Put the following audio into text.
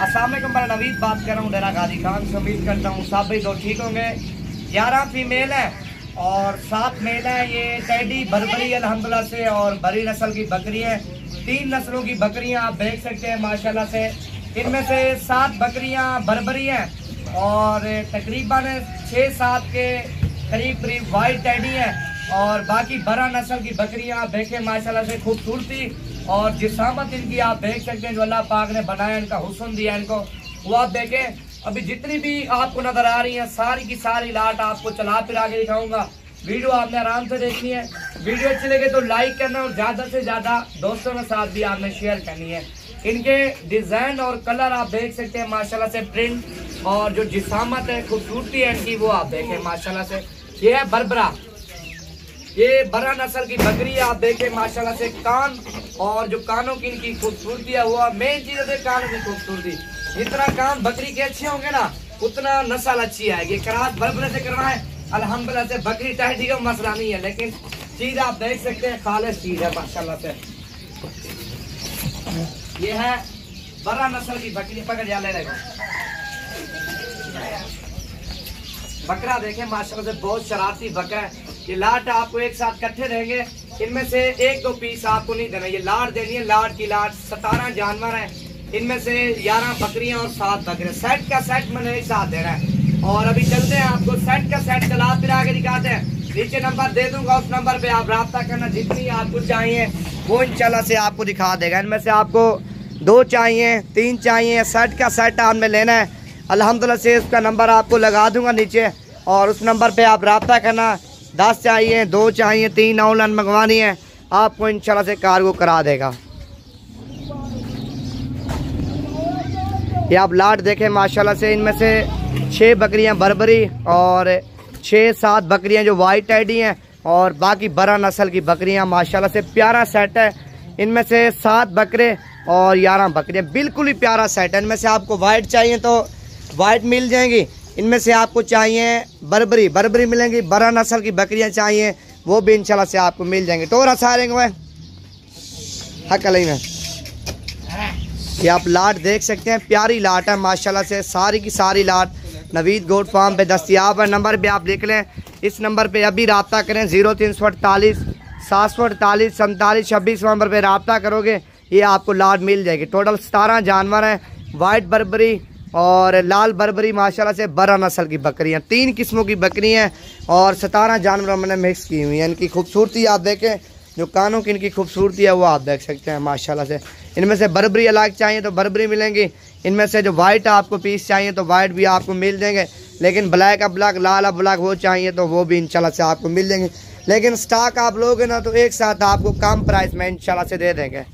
असल मैं नवीद बात कर रहा हूँ डेरा गाजी खान से उम्मीद करता हूँ सब भाई दो ठीक होंगे ग्यारह फीमेल हैं और सात मेल हैं ये टैडी बरबरी अलहमदुल्ला से और बरी नस्ल की बकरी है तीन नस्लों की बकरियाँ आप देख सकते हैं माशाल्लाह से इनमें से सात बकरियाँ बरबरी हैं और तकरीबन छः सात के करीब करीब वाइट टैडी हैं और बाकी बड़ा नस्ल की बकरियाँ आप देखें माशाल्लाह से खूबसूरती और जिसामत इनकी आप देख सकते हैं, जो अल्लाह पाक ने बनाया, इनका हुसन दिया इनको, वो आप देखें, अभी जितनी भी आपको नज़र आ रही हैं, सारी की सारी लाट आपको चला फिर आगे दिखाऊँगा। वीडियो आपने आराम से देखनी है। वीडियो अच्छी लगे तो लाइक करना और ज़्यादा से ज़्यादा दोस्तों के साथ भी आपने शेयर करनी है। इनके डिज़ाइन और कलर आप देख सकते हैं, माशाल्लाह से प्रिंट और जो जिसामत है, खूबसूरती है इनकी, वो आप देखें, माशाल्लाह से। ये है बरबरा। ये बरा नस्ल की बकरी आप देखें, माशाल्लाह से कान और जो कानों की इनकी खूबसूरती है, वो मेन चीज़ है कानों की खूबसूरती। जितना कान बकरी के अच्छे होंगे ना, उतना नस्ल अच्छी आएगी। करात बरबरे से करवाए, अल्हम्दुलिल्लाह से बकरी टाइटी का मसला नहीं है, लेकिन चीज़ आप देख सकते हैं, खालिश चीज़ है, माशाल्लाह से। ये है बड़ा नस्ल की बकरी, पकड़ जा ले बकरा देखें, माशाल्लाह से बहुत शरारती बकरा है। ये लाट आपको एक साथ इकट्ठे रहेंगे। इनमें से एक दो पीस आपको नहीं देना, ये लाट देनी है, लाट की लाट सतारह जानवर है। इनमें से ग्यारह बकरियाँ और सात बकरे। सेट का सेट मैंने एक साथ देना है। और अभी चलते हैं आपको, सेट का सेट चला फिर आगे दिखाते हैं। नीचे नंबर दे दूँगा, उस नंबर पे आप रहा करना, जितनी आपको चाहिए, वो इंशाल्लाह से आपको दिखा देगा। इनमें से आपको दो चाहिए, तीन चाहिए, सेट का सेट आपने लेना है। अल्हम्दुलिल्लाह से उसका नंबर आपको लगा दूँगा नीचे। और उस नंबर पे आप रबता करना दस चाहिए, दो चाहिए, तीन ऑनलाइन मंगवानी है, आपको इंशाल्लाह से कार्गो करा देगा। ये आप लाट देखें, माशाल्लाह से इनमें से छः बकरियाँ बरबरी और छः सात बकरियाँ जो वाइट आईडी हैं और बाकी बड़ा नस्ल की बकरियाँ, माशाल्लाह से प्यारा सेट है। इनमें से सात बकरे और ग्यारह बकरियाँ, बिल्कुल ही प्यारा सेट है। इनमें से आपको वाइट चाहिए तो वाइट मिल जाएँगी। इनमें से आपको चाहिए बरबरी बरबरी मिलेंगी बरा नस्ल की बकरियाँ चाहिए, वो भी इंशाल्लाह से आपको मिल जाएँगे। टोरा सारेंगे वह हक में। ये आप लाट देख सकते हैं, प्यारी लाट है, माशाल्लाह से, सारी की सारी लाट। नवीद गोट फार्म पे दस्तियाब है, नंबर भी आप लिख लें। इस नंबर पे अभी रबता करें, ज़ीरो तीन सौ अड़तालीस, सात सौ अड़तालीस, सैंतालीस, छब्बीस नंबर पे रबता करोगे, ये आपको लाट मिल जाएगी। टोटल सतारह जानवर हैं, वाइट बरबरी और लाल बरबरी, माशाल्लाह से बरा नस्ल की बकरियाँ। तीन किस्मों की बकरियाँ और सतारह जानवर मैंने मिक्स की हुई हैं। इनकी खूबसूरती आप देखें, जो कानों की इनकी खूबसूरती है, वो आप देख सकते हैं, माशाल्लाह से। इनमें से बरबरी अलग चाहिए तो बरबरी मिलेंगी। इनमें से जो वाइट आपको पीस चाहिए तो वाइट भी आपको मिल जाएँगे। लेकिन ब्लैक अब ब्लैक लाल अब ब्लैक वो चाहिए तो वो भी इंशाल्लाह से आपको मिल जाएँगे। लेकिन स्टॉक आप लोगे ना तो एक साथ आपको कम प्राइस में इंशाल्लाह से दे देंगे।